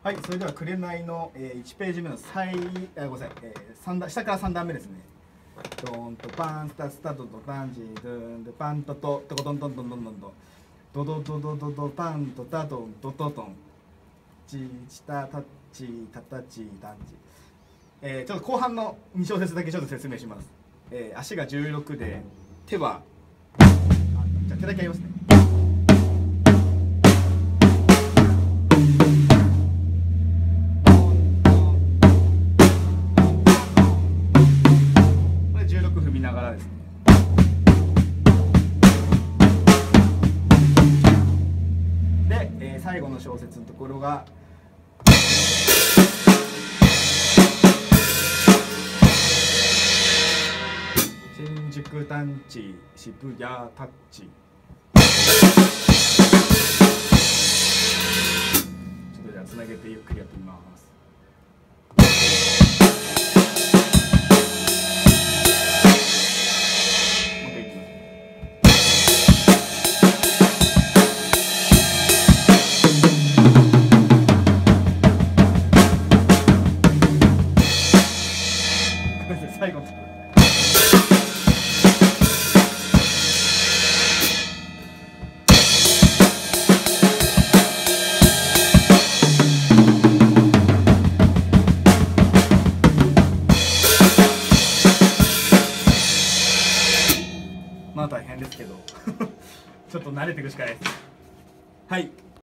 はい、それでは紅の、えー、1ページ目の最あごめんなさい、えー、三段下から3段目ですね。ドーンとパンスタスタドドパンジドゥンでパントとトコトントントントントントドドドドドドパンとタドンドトトンチチタタッチタタチダンチ。えー、ちょっと後半の2小節だけちょっと説明します。えー、足が16で手はあじゃ手だけやりますね。踏みながらで。えー最後の小節のところが新宿団地渋谷タッチちょっとじゃあつなげてゆっくりやってみます最後まあ大変ですけど。ちょっと慣れていくしかないです。はい。